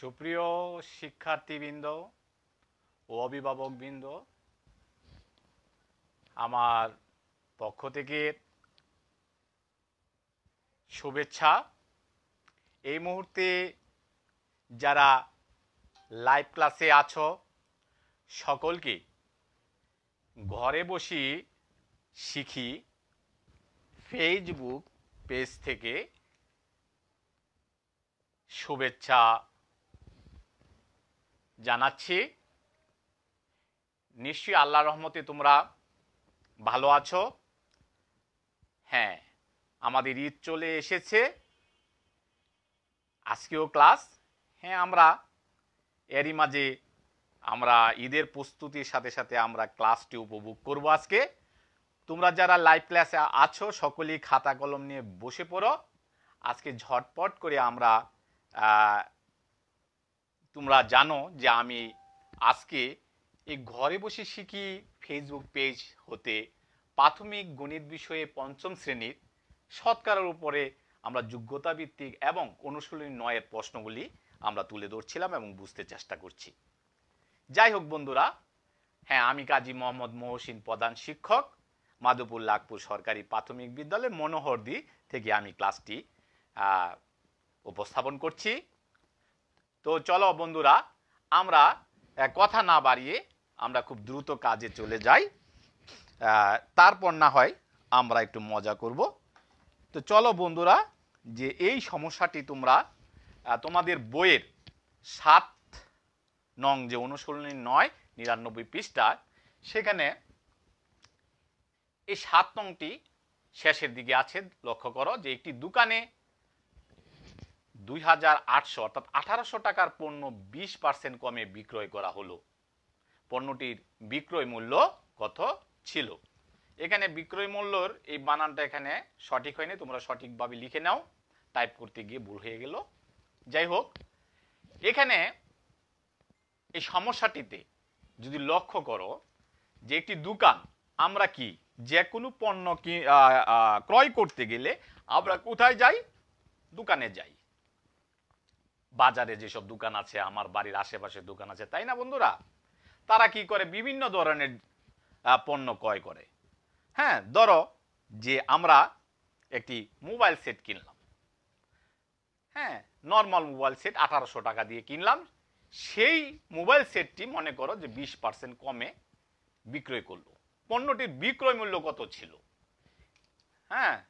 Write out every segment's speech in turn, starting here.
সুপ্রিয় শিক্ষার্থীবৃন্দ ও অভিভাবকবৃন্দ, আমার পক্ষ থেকে শুভেচ্ছা। এই মুহূর্তে যারা লাইভ ক্লাসে আছো, সকলকে ঘরে বসি শিখি ফেসবুক পেজ থেকে শুভেচ্ছা জানাচ্ছি, নিশ্চয়ই আল্লাহ রহমতে তোমরা ভালো আছো। হ্যাঁ আমাদের ঈদ চলে এসেছে। আজকেও ক্লাস। হ্যাঁ আমরা এরই মাঝে আমরা ঈদের প্রস্তুতির সাথে সাথে আমরা ক্লাসটি উপভোগ করব আজকে। তোমরা যারা লাইভ ক্লাসে আছো, সকলেই খাতা কলম নিয়ে বসে পড়ো। আজকে ঝটপট করে আমরা তোমরা জানো যে আমি আজকে এই ঘরে বসে শিখি ফেসবুক পেজ হতে, প্রাথমিক গণিত বিষয়ে পঞ্চম শ্রেণির শতকরার উপরে আমরা যোগ্যতা ভিত্তিক এবং অনুশীলনী নয়ের প্রশ্নগুলি আমরা তুলে ধরছিলাম এবং বুঝতে চেষ্টা করছি। যাই হোক বন্ধুরা হ্যাঁ আমি কাজী মোহাম্মদ মহসিন প্রধান শিক্ষক, মাধবপুর লাখপুর সরকারি প্রাথমিক বিদ্যালয় মনোহরদি থেকে আমি ক্লাসটি উপস্থাপন করছি। তো চলো বন্ধুরা, আমরা কথা না বাড়িয়ে আমরা খুব দ্রুত কাজে চলে যাই। তারপর না হয় আমরা একটু মজা করব। তো চলো বন্ধুরা, যে এই সমস্যাটি তোমরা তোমাদের বইয়ের সাত নং যে অনুসরণী নয়, নিরানব্বই পৃষ্ঠা, সেখানে এই সাত নংটি শেষের দিকে আছে, লক্ষ্য করো যে একটি দোকানে দুই হাজার আটশো, অর্থাৎ আঠারোশো টাকার পণ্য বিশ পার্সেন্ট কমে বিক্রয় করা হলো। পণ্যটির বিক্রয় মূল্য কত ছিল? এখানে বিক্রয় মূল্যর এই বানানটা এখানে সঠিক হয়নি, তোমরা সঠিকভাবে লিখে নাও, টাইপ করতে গিয়ে ভুল হয়ে গেল। যাই হোক, এখানে এই সমস্যাটিতে যদি লক্ষ্য করো, যে একটি দোকান, আমরা কি যে কোনো পণ্য কি ক্রয় করতে গেলে আমরা কোথায় যাই? দোকানে যাই। বাজারে যেসব দোকান আছে, আমার বাড়ির আশেপাশে দোকান আছে, তাই না বন্ধুরা? তারা কি করে? বিভিন্ন ধরনের পণ্য ক্রয় করে। হ্যাঁ ধরো যে আমরা একটি মোবাইল সেট কিনলাম। হ্যাঁ নর্মাল মোবাইল সেট আঠারোশো টাকা দিয়ে কিনলাম। সেই মোবাইল সেটটি মনে করো যে বিশ পার্সেন্ট কমে বিক্রয় করল। পণ্যটির বিক্রয় মূল্য কত ছিল? হ্যাঁ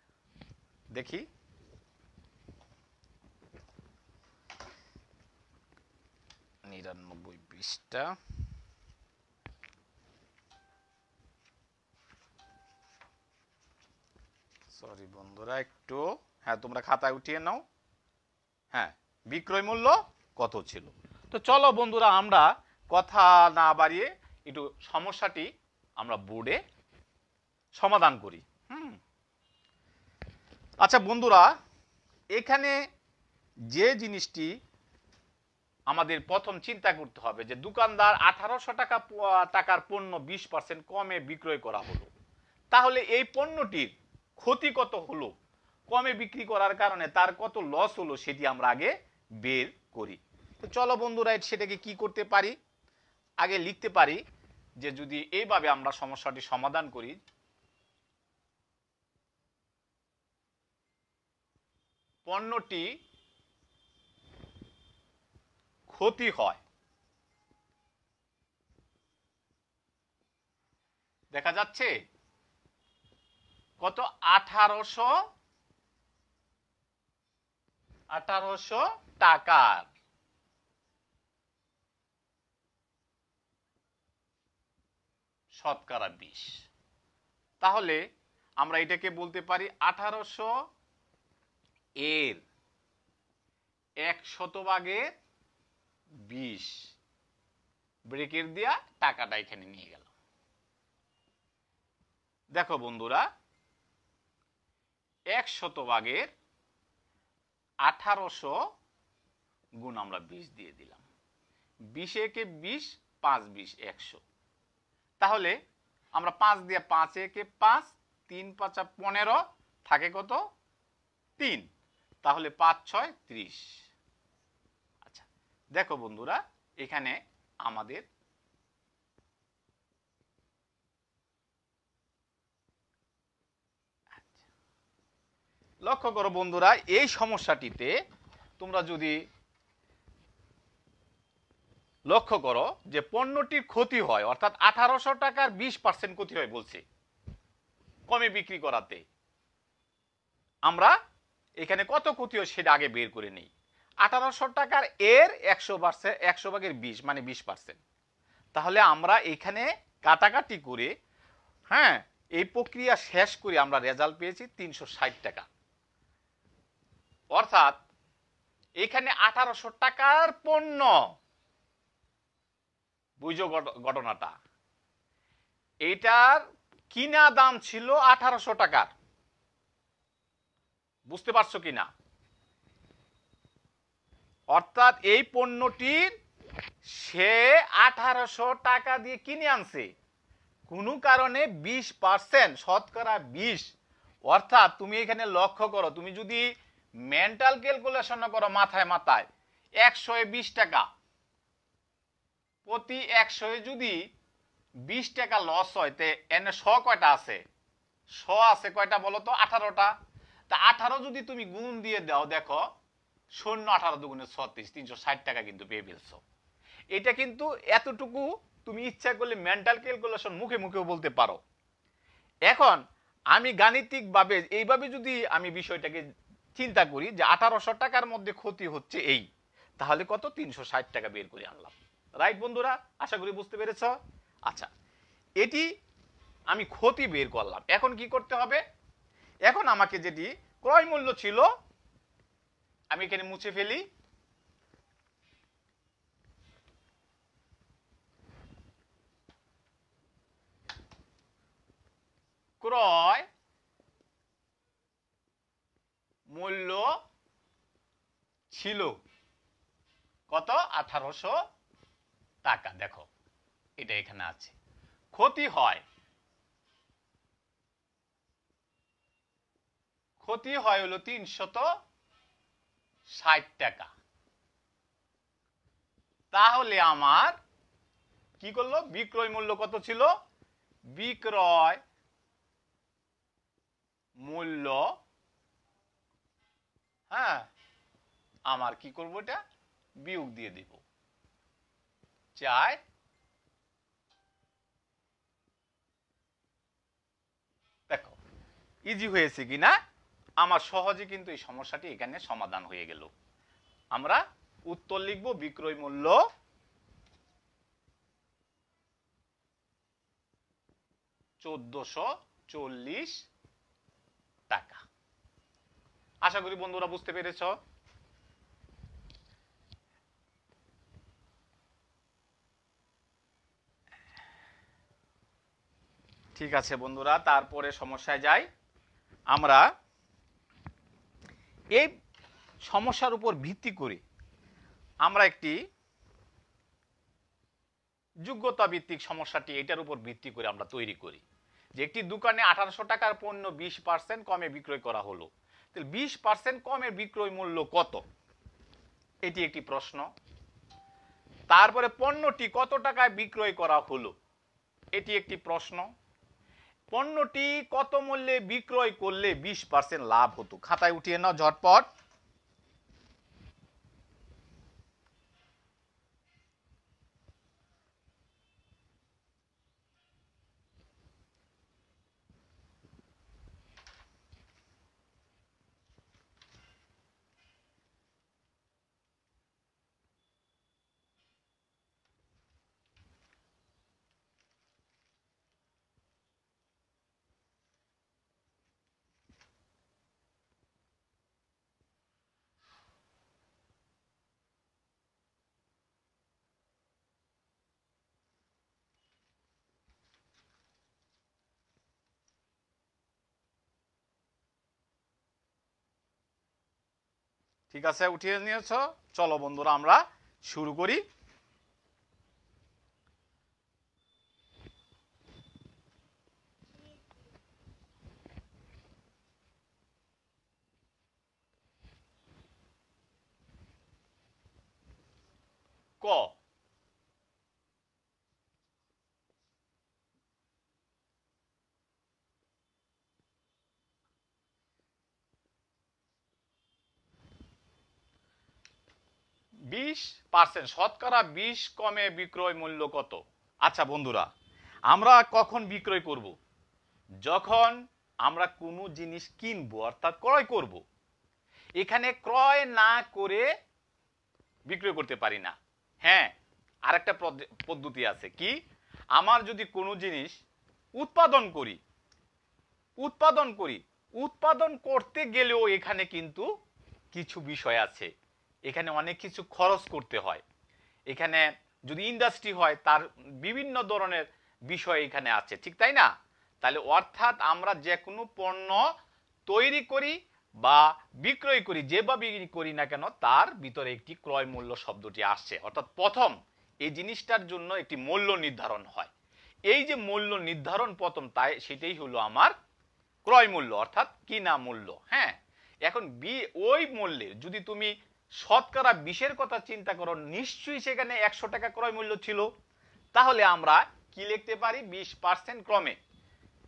দেখি। নিরানব্বই বিশটা। সরি বন্ধুরা, একটু হ্যাঁ তোমরা খাতায় উঠিয়ে নাও। হ্যাঁ বিক্রয় মূল্য কত ছিল? তো চলো বন্ধুরা, আমরা কথা না বাড়িয়ে একটু সমস্যাটি আমরা বোর্ডে সমাধান করি। হুম। আচ্ছা বন্ধুরা, এখানে যে জিনিসটি আমাদের প্রথম চিন্তা করতে হবে যে দোকানদার আঠারোশো টাকা টাকার পণ্য বিশ পার্সেন্ট কমে বিক্রয় করা হলো। তাহলে এই পণ্যটির ক্ষতি কত হলো? কমে বিক্রি করার কারণে তার কত লস হলো সেটি আমরা আগে বের করি। তো চলো বন্ধুরা, সেটাকে কি করতে পারি? আগে লিখতে পারি যে যদি এইভাবে আমরা সমস্যাটি সমাধান করি। পণ্যটি ক্ষতি হয়। দেখা যাচ্ছে কত? আঠারোশো আঠারোশো টাকার। শতকরা বিশ। তাহলে আমরা এটাকে বলতে পারি আঠারোশো এর এক শতভাগের বিশ। ব্রেকের দিয়া টাকাটা এখানে নিয়ে গেল। দেখো বন্ধুরা এক শতভাগের আঠারোশো গুণ আমরা বিশ দিয়ে দিলাম। বিশ একে বিশ, পাঁচ বিশ, একশো। তাহলে আমরা পাঁচ দিয়ে পাঁচ একে পাঁচ, তিন পাঁচা পনেরো, থাকে কত? তিন। তাহলে পাঁচ, ছয়, ত্রিশ। দেখো বন্ধুরা, এখানে আমাদের লক্ষ্য করো বন্ধুরা, এই সমস্যাটিতে তোমরা যদি লক্ষ্য করো যে পণ্যটির ক্ষতি হয়, অর্থাৎ আঠারোশো টাকার বিশ পার্সেন্ট ক্ষতি হয় বলছে, কমে বিক্রি করাতে। আমরা এখানে কত ক্ষতি হয় সেটা আগে বের করে নিই। আঠারোশো টাকার এর একশো পার্সেন্ট একশো ভাগের বিশ মানে বিশ পার্সেন্ট। তাহলে আমরা এখানে কাটাকাটি করে হ্যাঁ এই প্রক্রিয়া শেষ করে আমরা রেজাল্ট পেয়েছি তিনশো ষাট টাকা। অর্থাৎ এখানে আঠারোশো টাকার পণ্য। বুঝো ঘট- ঘটনাটা। এইটার কিনা দাম ছিল আঠারোশো টাকার। বুঝতে পারছ কিনা? অর্থাৎ এই পণ্যটির সে আঠারোশো টাকা দিয়ে কিনে আনছে। কোনো কারণে বিশ পার্সেন্ট, শতকরা বিশ। অর্থাৎ তুমি এখানে লক্ষ্য করো, তুমি যদি মেন্টাল ক্যালকুলেশন করো মাথায় মাথায়, একশো বিশ টাকা। প্রতি একশো যদি বিশ টাকা লস হয়, তে এনে শ কয়টা আছে? শ আছে, কয়টা বলো তো? আঠারোটা। তা আঠারো যদি তুমি গুণ দিয়ে দাও, দেখো শূন্য আঠারো দুগুণে ছত্রিশ, তিনশো ষাট টাকা কিন্তু পেয়ে ফেলছো। এটা কিন্তু এতটুকু তুমি ইচ্ছা করলে মেন্টাল ক্যালকুলেশন মুখে মুখেও বলতে পারো। এখন আমি গাণিতিকভাবে এইভাবে যদি আমি বিষয়টাকে চিন্তা করি যে আঠারোশো টাকার মধ্যে ক্ষতি হচ্ছে এই, তাহলে কত? তিনশো ষাট টাকা বের করে আনলাম। রাইট বন্ধুরা? আশা করি বুঝতে পেরেছ? আচ্ছা এটি আমি ক্ষতি বের করলাম। এখন কি করতে হবে? এখন আমাকে যেটি ক্রয় মূল্য ছিল আমি এখানে মুছে ফেলি। ক্রয় মূল্য ছিল কত? আঠারোশো টাকা। দেখো, এটা এখানে আছে। ক্ষতি হয়। ক্ষতি হয় হলো তিনশত ষাট টাকা। তাহলে আমার কি করল? বিক্রয় মূল্য কত ছিল? বিক্রয় মূল্য হ্যাঁ আমার কি করব এটা? বিয়োগ দিয়ে দিব। চার দেখো ইজি হয়েছে কি না আমার সহজে কিন্তু এই সমস্যাটি এখানে সমাধান হয়ে গেল। আমরা উত্তর লিখব বিক্রয় মূল্য। চোদ্দশো টাকা। আশা করি বন্ধুরা বুঝতে পেরেছ। ঠিক আছে বন্ধুরা, তারপরে সমস্যায় যাই। আমরা এই সমস্যার উপর ভিত্তি করে আমরা একটি যোগ্যতা ভিত্তিক সমস্যাটি এটার উপর ভিত্তি করে আমরা তৈরি করি। যে একটি দোকানে আঠারোশো টাকার পণ্য বিশ পার্সেন্ট কমে বিক্রয় করা হলো। তাহলে বিশ পার্সেন্ট কমে বিক্রয় মূল্য কত? এটি একটি প্রশ্ন। তারপরে পণ্যটি কত টাকায় বিক্রয় করা হলো? এটি একটি প্রশ্ন। পণ্যটি কত মূল্যে বিক্রয় করলে বিশ পার্সেন্ট লাভ হতো? খাতায় উঠিয়ে নাও ঝটপট। ঠিক আছে উঠিয়ে নিয়েছ। চলো বন্ধুরা আমরা শুরু করি। বিশ পার্সেন্ট শতকরা বিশ কমে বিক্রয় মূল্য কত? আচ্ছা বন্ধুরা, আমরা কখন বিক্রয় করব? যখন আমরা কোনো জিনিস কিনবো, অর্থাৎ ক্রয় করব, এখানে ক্রয় না করে বিক্রয় করতে পারি না। হ্যাঁ আরেকটা পদ্ধ- পদ্ধতি আছে কি? আমার যদি কোনো জিনিস উৎপাদন করি উৎপাদন করি, উৎপাদন করতে গেলেও এখানে কিন্তু কিছু বিষয় আছে। এখানে অনেক কিছু খরচ করতে হয়। এখানে যদি ইন্ডাস্ট্রি হয়, তার বিভিন্ন ধরনের বিষয় এখানে আছে, ঠিক তাই না? তাহলে অর্থাৎ আমরা যে কোনো পণ্য তৈরি করি বা বিক্রয় করি, যেভাবে করি না কেন, তার ভিতরে একটি ক্রয় মূল্য শব্দটি আসছে। অর্থাৎ প্রথম, এই জিনিসটার জন্য একটি মূল্য নির্ধারণ হয়। এই যে মূল্য নির্ধারণ প্রথম, তাই সেটাই হলো আমার ক্রয় মূল্য, অর্থাৎ কিনা মূল্য হ্যাঁ? এখন বি, ওই মূল্যে যদি তুমি শতকরা বিশের কথা চিন্তা করো, নিশ্চয়ই সেখানে একশো টাকা ক্রয় মূল্য ছিল। তাহলে আমরা কি লিখতে পারি? বিশ পার্সেন্ট ক্রমে।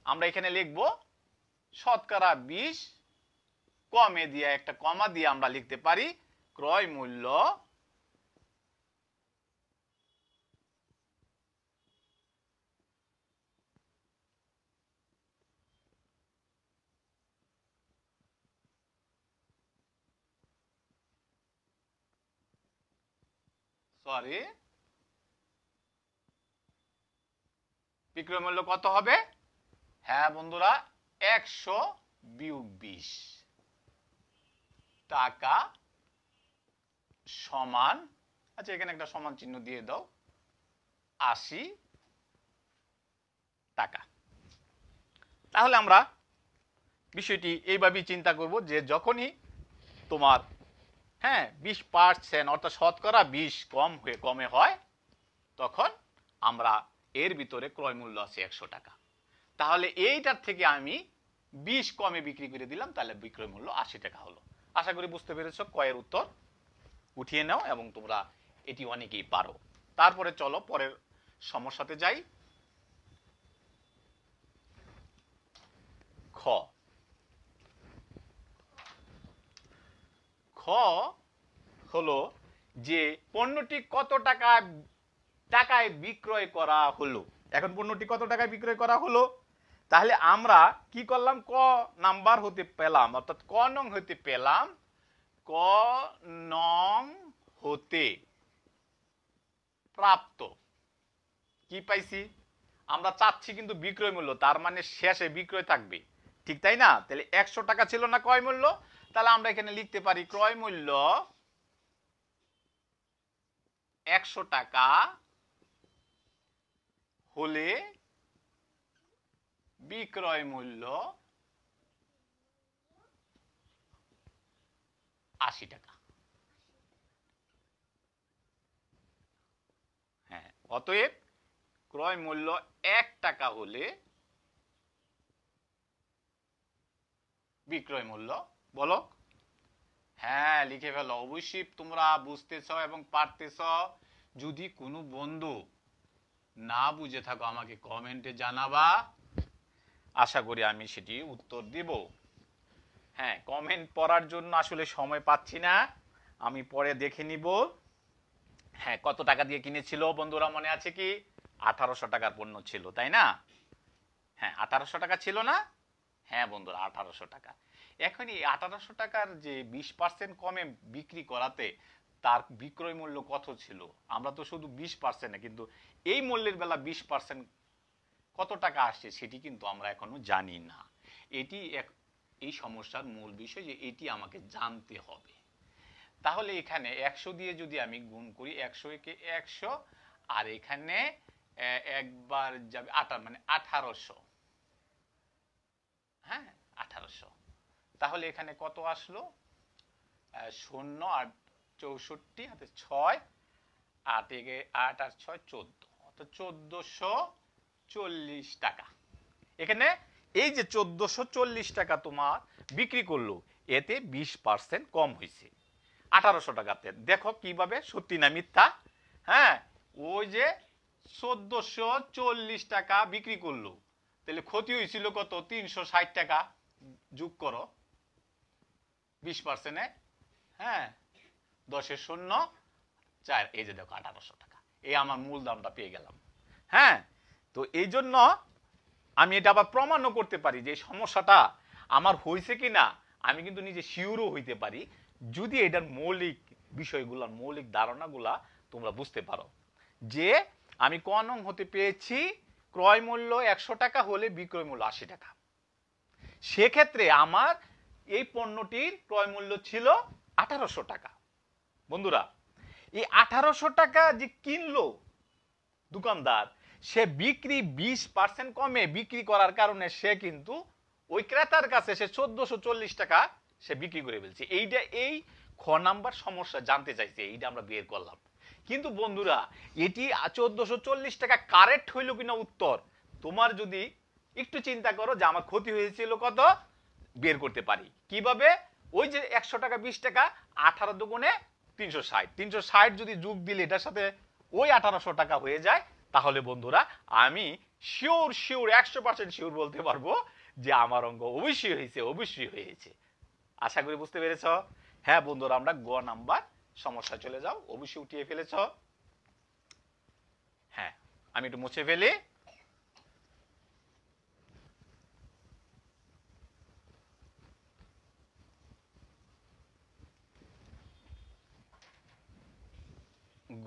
আমরা এখানে লিখব, শতকরা বিশ কমে দিয়ে একটা কমা দিয়ে আমরা লিখতে পারি ক্রয় মূল্য সরি বিক্রয় মূল্য কত হবে? হ্যাঁ বন্ধুরা, একশো বিয়োগ বিশ। টাকা সমান আচ্ছা এখানে একটা সমান চিহ্ন দিয়ে দাও, আশি টাকা। তাহলে আমরা বিষয়টি এইভাবেই চিন্তা করব যে যখনই তোমার হ্যাঁ বিশ পার্সেন্ট অর্থাৎ শতকরা বিশ কম হয়ে, কমে হয়, তখন আমরা এর ভিতরে ক্রয় মূল্য আছে একশো টাকা। তাহলে এইটার থেকে আমি বিশ কমে বিক্রি করে দিলাম, তাহলে বিক্রয় মূল্য আশি টাকা হলো। আশা করি বুঝতে পেরেছ কয়ের উত্তর। উঠিয়ে নাও এবং তোমরা এটি অনেকেই পারো। তারপরে চলো পরের সমস্যাতে যাই। খ। খ হলো যে পণ্যটি কত টাকা টাকায় বিক্রয় করা হলো। এখন পণ্যটি কত টাকায় বিক্রয় করা হলো? তাহলে আমরা কি করলাম? ক নাম্বার হতে পেলাম, অর্থাৎ ক নং হতে পেলাম, ক নং হতে প্রাপ্ত। কি পাইছি? আমরা চাচ্ছি কিন্তু বিক্রয় মূল্য, তার মানে শেষে বিক্রয় থাকবে। ঠিক তাই না? তাহলে একশো টাকা ছিল না কয় মূল্য? তাহলে আমরা এখানে লিখতে পারি ক্রয় মূল্য একশো টাকা হলে বিক্রয় মূল্য আশি টাকা। হ্যাঁ অতএব ক্রয় মূল্য এক টাকা হলে বিক্রয় মূল্য বলো। হ্যাঁ লিখে ফেলো। অবশ্যই তোমরা বুঝতেছ এবং পারতেছ। যদি কোনো বন্ধু না বুঝে থাকো, আমাকে কমেন্টে জানাবা। আশা করি আমি সেটি উত্তর দিব। হ্যাঁ কমেন্ট পড়ার জন্য আসলে সময় পাচ্ছি না। আমি পরে দেখে নিব। হ্যাঁ কত টাকা দিয়ে কিনেছিল বন্ধুরা মনে আছে কি? আঠারোশো টাকার পণ্য ছিল, তাই না? হ্যাঁ আঠারোশো টাকা ছিল না? হ্যাঁ বন্ধুরা, আঠারোশো টাকা। এখন এই আঠারোশো টাকার যে বিশ পার্সেন্ট কমে বিক্রি করাতে তার বিক্রয় মূল্য কত ছিল? আমরা তো শুধু বিশ পার্সেন্ট কিন্তু এই মূল্যের বেলা বিশ পার্সেন্ট কত টাকা আসছে সেটি কিন্তু আমরা এখনও জানি না। এটি এক- এই সমস্যার মূল বিষয় যে এটি আমাকে জানতে হবে। তাহলে এখানে একশো দিয়ে যদি আমি গুণ করি, একশো একে একশো, আর এখানে একবার যাবে আঠার মানে আঠারোশো। হ্যাঁ? তাহলে এখানে কত আসলো? শূন্য আর চৌষট্টি, হাতে ছয়, আট একে আট আর ছয়, চোদ্দ। অর্থাৎ চোদ্দশো চল্লিশ টাকা। এখানে এই যে চোদ্দশো চল্লিশ টাকা তোমার বিক্রি করল, এতে বিশ পার্সেন্ট কম হয়েছে। আঠারোশো টাকাতে। দেখো কীভাবে, সত্যি না মিথ্যা? হ্যাঁ ওই যে চোদ্দশো চল্লিশ টাকা বিক্রি করল। তাহলে ক্ষতি হয়েছিল কত? তিনশো ষাট টাকা। যোগ করো। বিশ পার্সেন্টে হ্যাঁ দশের শূন্য, চার, এই যে দেখো আঠারোশো টাকা। এই আমার মূল দামটা পেয়ে গেলাম। হ্যাঁ তো এই জন্য আমি এটা আবার প্রমাণও করতে পারি যে সমস্যাটা আমার হয়েছে কি না, আমি কিন্তু নিজে শিওরও হইতে পারি। যদি এটার মৌলিক বিষয়গুলো, মৌলিক ধারণাগুলা তোমরা বুঝতে পারো যে আমি ক নং হতে পেয়েছি, ক্রয় মূল্য একশো টাকা হলে বিক্রয় মূল্য আশি টাকা। সেক্ষেত্রে আমার এই পণ্যটির ক্রয় মূল্য ছিল আঠারোশো টাকা। বন্ধুরা, এই আঠারোশো টাকা যে কিনলো দোকানদার, সে বিক্রি বিশ পার্সেন্ট কমে বিক্রি করার কারণে সে কিন্তু ওই ক্রেতার কাছে সে চোদ্দশো চল্লিশ টাকা সে বিক্রি করে ফেলছে। এইটা এই খ নাম্বার সমস্যা জানতে চাইছে, এইটা আমরা বের করলাম। কিন্তু বন্ধুরা, এটি চোদ্দশো চল্লিশ টাকা কারেক্ট হইল কিনা উত্তর তোমার যদি একটু চিন্তা করো যে আমার ক্ষতি হয়েছিল কত? বের করতে পারি। কীভাবে? ওই যে একশো টাকা, বিশ টাকা, আঠারো দুগুণে তিনশো ষাট। তিনশো ষাট যদি যোগ দিলে এটার সাথে ওই আঠারোশো টাকা হয়ে যায়, তাহলে বন্ধুরা, আমি শিওর শিওর একশো পার্সেন্ট শিওর বলতে পারব যে আমার অঙ্ক অবশ্যই হয়েছে অবশ্যই হয়েছে। আশা করি বুঝতে পেরেছ? হ্যাঁ বন্ধুরা, আমরা গ নাম্বার সমস্যা চলে যাও। অবশ্যই উঠিয়ে ফেলেছ। হ্যাঁ আমি একটু মুছে ফেলি।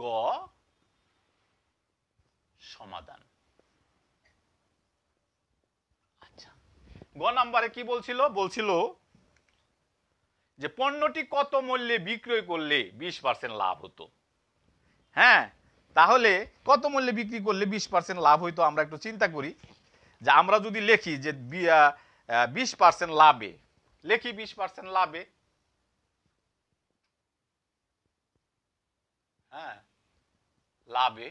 গ সমাধান। আচ্ছা। গ নাম্বারে কি বলছিল? বলছিল যে পণ্যটি কত মূল্যে বিক্রয় করলে বিশ পার্সেন্ট লাভ হতো? হ্যাঁ তাহলে কত মূল্যে বিক্রি করলে বিশ পার্সেন্ট লাভ হইতো আমরা একটু চিন্তা করি। যে আমরা যদি লিখি যে বিশ পার্সেন্ট লাভে, লেখি বিশ পার্সেন্ট লাভে হ্যাঁ লাভে।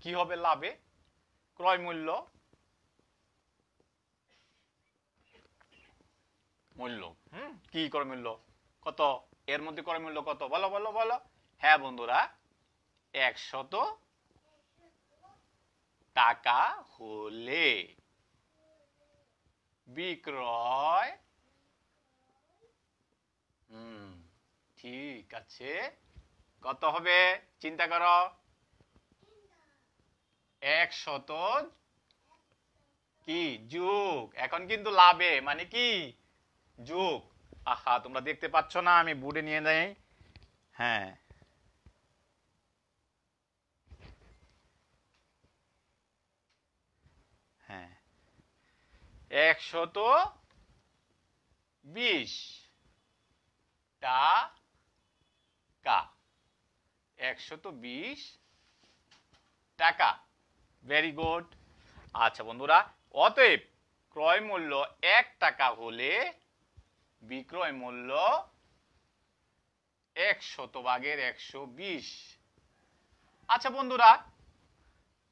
কি হবে লাভে? ক্রয় মূল্য। মূল্য। হুম, কি ক্রয় মূল্য? কত? এর মধ্যে ক্রয় মূল্য কত? বলো বলো বলো। হ্যাঁ বন্ধুরা, একশত টাকা হলে বিক্রয় হুম, ঠিক আছে। কত হবে? চিন্তা করো। একশত কি? যুগ। এখন কিন্তু লাভে। মানে কি? যুগ। আহা, তোমরা দেখতে পাচ্ছ না, আমি বুড়ে নিয়ে নেই হ্যাঁ। হ্যাঁ। একশত বিশ। টাকা একশত বিশ টাকা। ভেরি গুড আচ্ছা বন্ধুরা, অতএব ক্রয় মূল্য এক টাকা হলে বিক্রয় মূল্য এক শতভাগের একশো বিশ। আচ্ছা বন্ধুরা,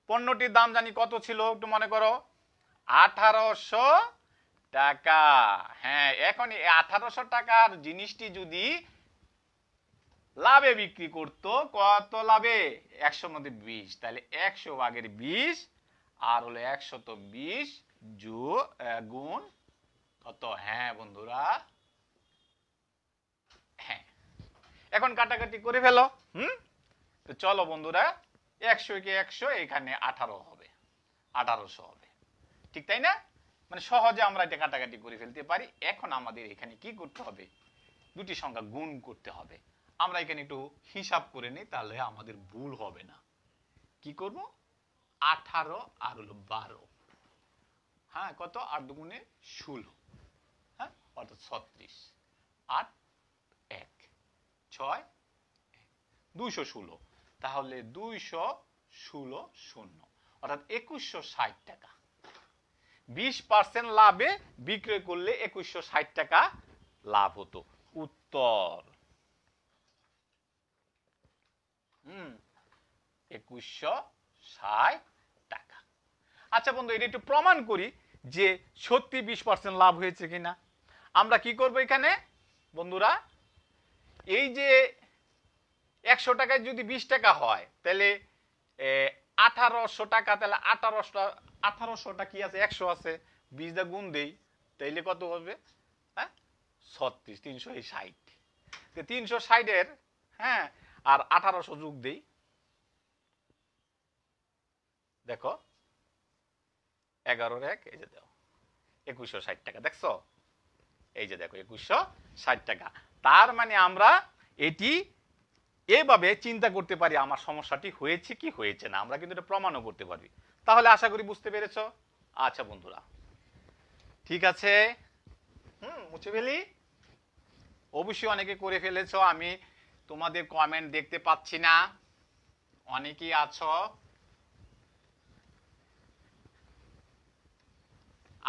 পণ্যটির দাম জানি কত ছিল একটু মনে করো? আঠারোশো টাকা। হ্যাঁ এখন এই আঠারোশো টাকার জিনিসটি যদি লাভে বিক্রি করতো, কত লাভে? একশোর মধ্যে বিশ। তাহলে একশো ভাগের বিশ, আর হলো একশত বিশ গুণ কত? হ্যাঁ বন্ধুরা। হ্যাঁ। এখন কাটাকাটি করে ফেলো, হুম? তো চলো বন্ধুরা একশো কে একশো, এখানে আঠারো হবে। আঠারোশো হবে। ঠিক তাই না? মানে সহজে আমরা এটা কাটাকাটি করে ফেলতে পারি। এখন আমাদের এখানে কি করতে হবে? দুটি সংখ্যা গুণ করতে হবে। আমরা এখানে একটু হিসাব করে নিই, তাহলে আমাদের ভুল হবে না। কি করব? আঠারো আর হলো বারো। হ্যাঁ কত? আট দুগুণে ষোলো। হ্যাঁ অর্থাৎ ছত্রিশ। আট, এক। ছয় দুইশো ষোলো। তাহলে দুইশো ষোলো শূন্য। অর্থাৎ একুশশো ষাট টাকা। বিশ পার্সেন্ট লাভে বিক্রয় করলে একুশশো ষাট টাকা লাভ হতো। উত্তর। হুম, একুশশো ষাট টাকা। আচ্ছা বন্ধু, এটা একটু প্রমাণ করি যে সত্যি বিশ পার্সেন্ট লাভ হয়েছে কিনা। আমরা কি করব এখানে? বন্ধুরা, এই যে একশো টাকায় যদি বিশ টাকা হয়, তাহলে আঠারোশো টাকা, তাহলে আঠারোশো, আঠারোশোটা কি আছে? একশো আছে। বিশ দা গুণ দেই, তাইলে কত হবে? হ্যাঁ ছত্রিশ, তিনশো ষাট। তিনশো ষাটের হ্যাঁ আর আঠারোশো যোগ দেই। দেখো, এগারোর এক, এই যে দাও একুশশো ষাট টাকা, দেখছ? এই যে দেখো, একুশশো ষাট টাকা। তার মানে আমরা এটি এভাবে চিন্তা করতে পারি, আমার সমস্যাটি হয়েছে কি হয়েছে না। আমরা কিন্তু এটা প্রমাণও করতে পারি। তাহলে আশা করি বুঝতে পেরেছ? আচ্ছা বন্ধুরা। ঠিক আছে? হুম, মুছে ফেলি? অবশ্যই অনেকে করে ফেলেছ, আমি তোমাদের কমেন্ট দেখতে পাচ্ছি না। অনেকেই আছো।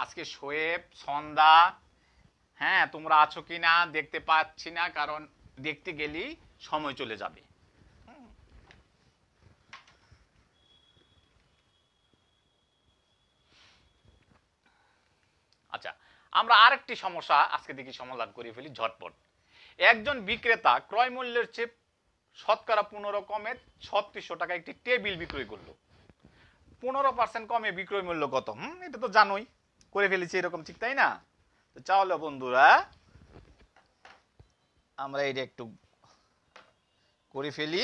আজকে শোয়েব সন্ধ্যা হ্যাঁ তোমরা আছো কি না দেখতে পাচ্ছি না, কারণ দেখতে গেলেই সময় চলে যাবে। আচ্ছা আমরা আরেকটি সমস্যা আজকে দেখি সমাধান করে ফেলি ঝটপট। একজন বিক্রেতা ক্রয় মূল্যের চেয়ে শতকরা পনেরো কমে ছত্রিশশো টাকা একটি টেবিল বিক্রয় করল। পনেরো পার্সেন্ট কমে বিক্রয় মূল্য কত? হুম, এটা তো জানোই। করে ফেলেছি এরকম ঠিক, তাই না? তো চলো বন্ধুরা, আমরা এটা একটু করে ফেলি।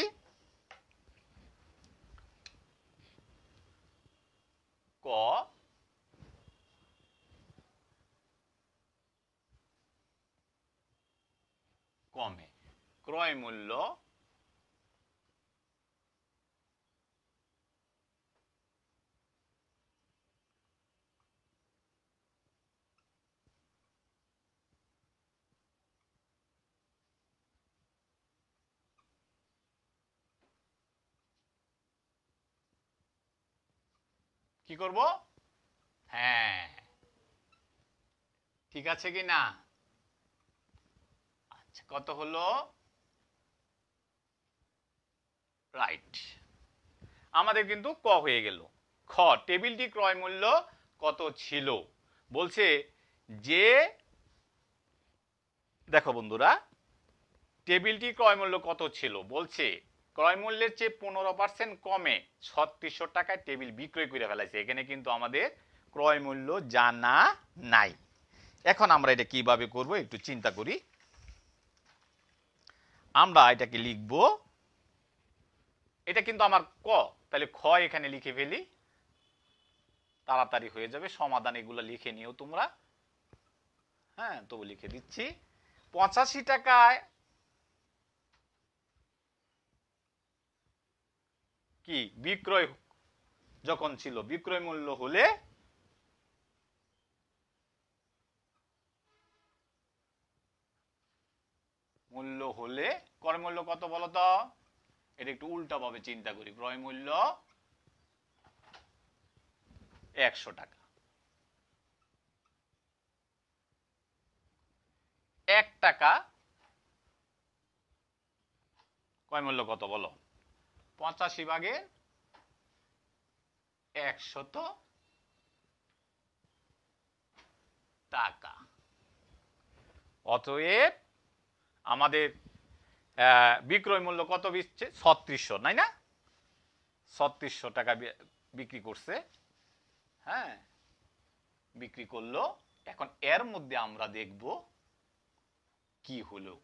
ক কমে ক্রয় মূল্য কি করব হ্যাঁ ঠিক আছে কি না কত হলো? রাইট আমাদের কিন্তু ক হয়ে গেল। খ টেবিলটি ক্রয় মূল্য কত ছিল? বলছে যে, দেখো বন্ধুরা টেবিলটি ক্রয় মূল্য কত ছিল? বলছে, ক্রয় মূল্যের চেয়ে পনেরো পার্সেন্ট কমে ছত্রিশশো টাকায় টেবিল বিক্রয় করে ফেলাইছে। এখানে কিন্তু আমাদের ক্রয় মূল্য জানা নাই। এখন আমরা এটা কীভাবে করব একটু চিন্তা করি। আমরা এটাকে লিখব। এটা কিন্তু আমার ক, তাহলে খ এখানে লিখে ফেলি। তাড়াতাড়ি হয়ে যাবে, সমাধান এগুলো লিখে নিও তোমরা। হ্যাঁ তবু লিখে দিচ্ছি। পঁচাশি টাকায় কি? বিক্রয় যখন ছিল, বিক্রয় মূল্য হলে মূল্য হলে ক্রয় মূল্য কত বলতো? এটা একটু উল্টা ভাবে চিন্তা করি। ক্রয় মূল্য একশো টাকা। এক টাকা ক্রয় মূল্য কত বলো? পঁচাশি ভাগে একশত টাকা। অতএব আমাদের বিক্রয় মূল্য কত বিচ্ছে? ছত্রিশশো নাই না? ছত্রিশশো টাকা বিক্রি করছে। হ্যাঁ বিক্রি করল। এখন এর মধ্যে আমরা দেখব কি হলো।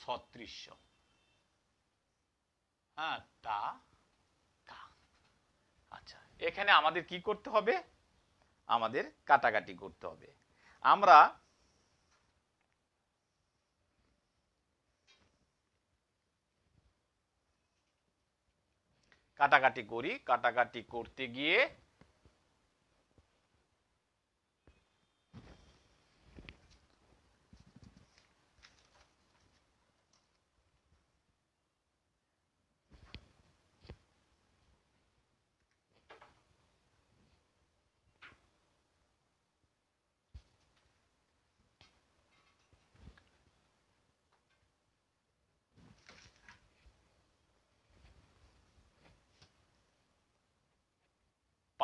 ছত্রিশশো। হ্যাঁ তা আচ্ছা এখানে আমাদের কি করতে হবে? আমাদের কাটাকাটি করতে হবে। আমরা কাটাকাটি করি কাটাকাটি করতে গিয়ে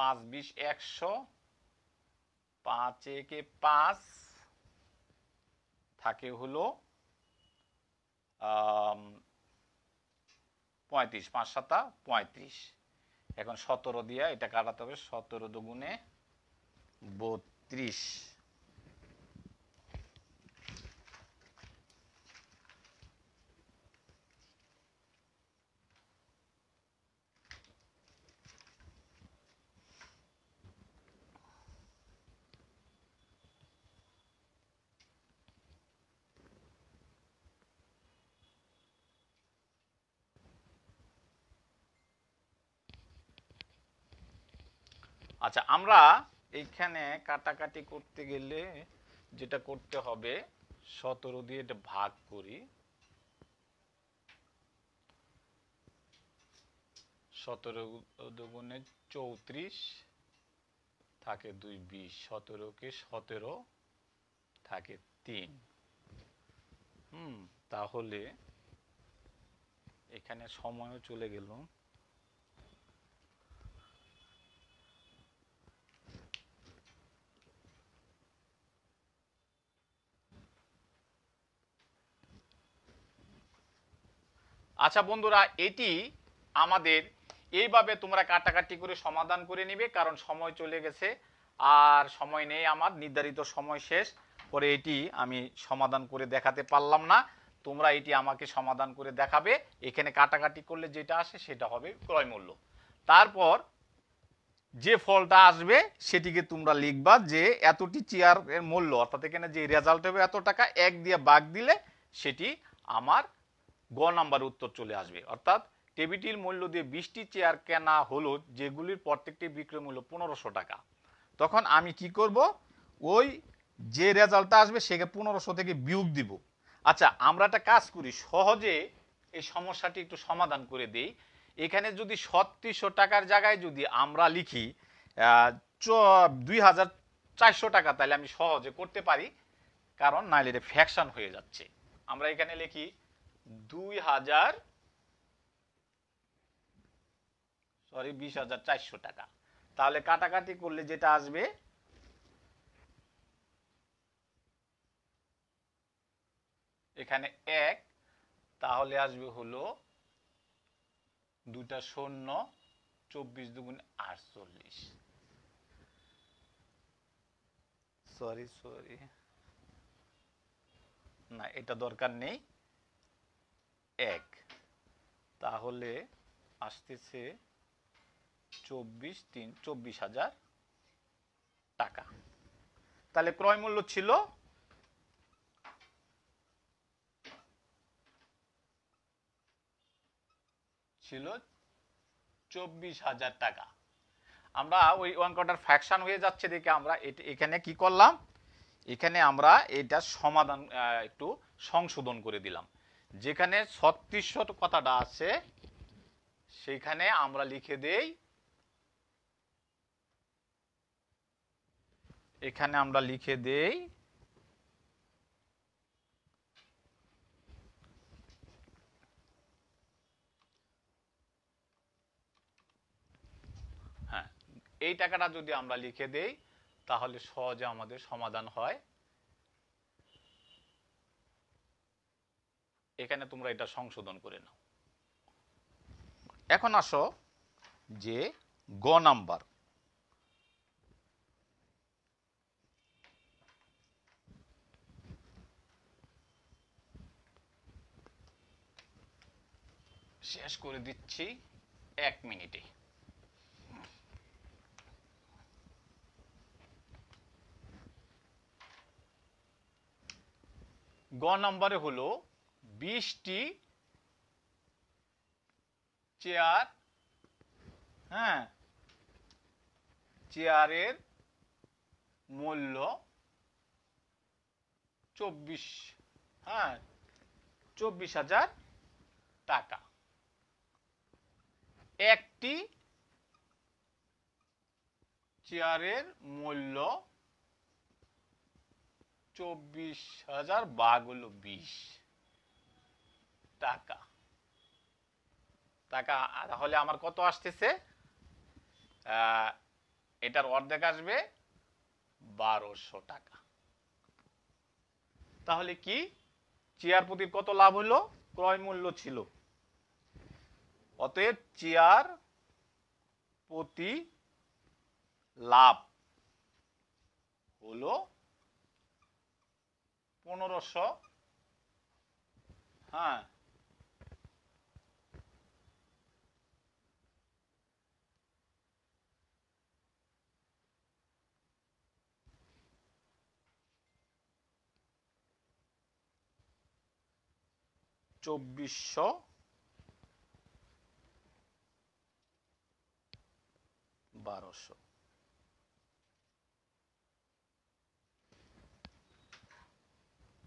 পাঁচ, বিশ, একশো। পাঁচ, একে পাঁচ থাকে হলো পঁয়ত্রিশ, পাঁচ সাতা, পঁয়ত্রিশ। এখন সতেরো দিয়া এটা কাটাতে হবে সতেরো দুগুণে বত্রিশ। আচ্ছা আমরা এইখানে কাটাকাটি করতে গেলে যেটা করতে হবে, সতেরো দিয়ে এটা ভাগ করি। সতেরো দুগুণে চৌত্রিশ থাকে দুই বিশ, সতেরোকে সতেরো থাকে তিন। হুম, তাহলে এখানে সময়ও চলে গেল। আচ্ছা বন্ধুরা, এটি আমাদের এইভাবে তোমরা কাটাকাটি করে সমাধান করে নিবে, কারণ সময় চলে গেছে আর সময় নেই আমার, নির্ধারিত সময় শেষ। পরে এটি আমি সমাধান করে দেখাতে পারলাম না। তোমরা এটি আমাকে সমাধান করে দেখাবে। এখানে কাটাকাটি করলে যেটা আসে সেটা হবে ক্রয় মূল্য। তারপর যে ফলটা আসবে সেটিকে তোমরা লিখবা যে এতটি চেয়ারের মূল্য, অর্থাৎ এখানে যে রেজাল্ট হবে এত টাকা, এক দিয়ে বাগ দিলে সেটি আমার গ নাম্বার উত্তর চলে আসবে। অর্থাৎ টেবিটির মূল্য দিয়ে বিশটি চেয়ার কেনা হলো, যেগুলির প্রত্যেকটি বিক্রয় মূল্য পনেরোশো টাকা। তখন আমি কি করব? ওই যে রেজাল্টটা আসবে, সেকে পনেরোশো থেকে বিয়োগ দিব। আচ্ছা আমরা একটা কাজ করি, সহজে এই সমস্যাটি একটু সমাধান করে দেই। এখানে যদি ছত্রিশশো টাকার জায়গায় যদি আমরা লিখি দুই হাজার চারশো টাকা, তাহলে আমি সহজে করতে পারি, কারণ নাহলে এটা ফ্যাকশন হয়ে যাচ্ছে। আমরা এখানে লিখি দুই হাজার সরি বিশ হাজার চারশো টাকা। তাহলে কাটাকাটি করলে যেটা আসবে? এখানে এক, তাহলে আসবে হলো দুটা শূন্য, চব্বিশ দুগুণ আটচল্লিশ। সরি সরি না, এটা দরকার নেই। এক। তাহলে আসতেছে চব্বিশ তিন, চব্বিশ হাজার টাকা। তাহলে ক্রয় মূল্য ছিল ছিল চব্বিশ হাজার টাকা। আমরা ওই ওয়ান অঙ্কটার ফ্যাকশন হয়ে যাচ্ছে দেখে আমরা এখানে কি করলাম? এখানে আমরা এটা সমাধান একটু সংশোধন করে দিলাম। যেখানে ছত্রিশশো কথাটা আছে, সেইখানে আমরা লিখে দেই, এখানে আমরা লিখে দেই হ্যাঁ এই টাকাটা যদি আমরা লিখে দেই, তাহলে সহজে আমাদের সমাধান হয়। এখানে তোমরা এটা সংশোধন করে নাও। এখন আসো যে গ নাম্বার। শেষ করে দিচ্ছি এক মিনিটে। গ নম্বরে হলো বিশটি চেয়ার হ্যাঁ চেয়ারের মূল্য চব্বিশ হ্যাঁ চব্বিশ হাজার টাকা। একটি চেয়ারের মূল্য চব্বিশ হাজার বাঘ হলো বিশ। টাকা। টাকা, তাহলে আমার কত আসতেছে? এটার অর্ধেক আসবে বারোশো টাকা। তাহলে কি? চেয়ার প্রতি কত লাভ হলো? ক্রয় মূল্য ছিল। অতএব চেয়ার প্রতি লাভ হলো পনেরোশো। হ্যাঁ। চব্বিশশো। বারোশো।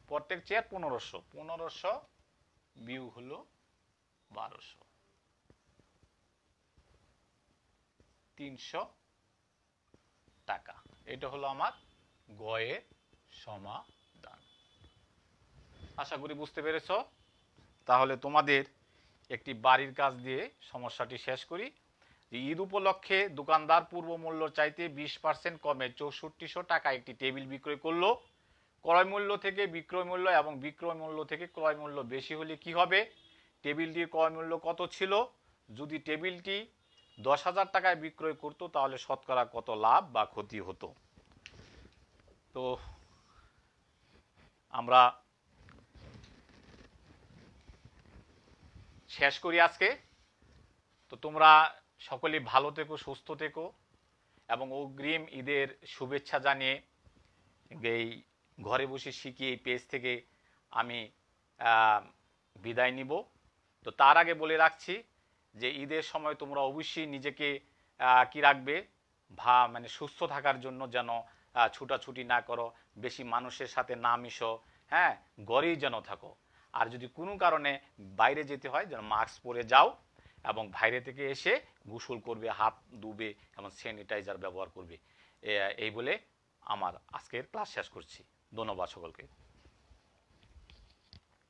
প্রত্যেক চেয়ার পনেরোশো। পনেরোশো বিয়োগ হলো বারোশো। তিনশো টাকা। এটা হলো আমার গয়ের সমাধান। আশা করি বুঝতে পেরেছ? তাহলে তোমাদের একটি বাড়ির কাজ দিয়ে সমস্যাটি শেষ করি। ঈদ উপলক্ষে দোকানদার পূর্ব মূল্য চাইতে বিশ পার্সেন্ট কমে চৌষট্টিশো টাকা একটি টেবিল বিক্রয় করল। ক্রয় মূল্য থেকে বিক্রয় মূল্য এবং বিক্রয় মূল্য থেকে ক্রয় মূল্য বেশি হলে কি হবে? টেবিলটির ক্রয় মূল্য কত ছিল? যদি টেবিলটি দশ হাজার টাকায় বিক্রয় করতো, তাহলে শতকরা কত লাভ বা ক্ষতি হতো? তো আমরা শেষ করি আজকে। তো তোমরা সকলেই ভালো থেকো, সুস্থ থেকো এবং অগ্রিম ঈদের শুভেচ্ছা জানিয়ে এই ঘরে বসে শিখি এই পেজ থেকে আমি বিদায় নিব। তো তার আগে বলে রাখছি যে ঈদের সময় তোমরা অবশ্যই নিজেকে কি রাখবে? ভা মানে সুস্থ থাকার জন্য যেন ছুটাছুটি না করো, বেশি মানুষের সাথে না মিশো হ্যাঁ ঘরেই যেন থাকো। আর যদি কোনো কারণে বাইরে যেতে হয়, যেন মাস্ক পরে যাও এবং বাইরে থেকে এসে গোসল করবে, হাত ডুবে এবং স্যানিটাইজার ব্যবহার করবে। এই বলে আমার আজকের ক্লাস শেষ করছি। ধন্যবাদ সকলকে।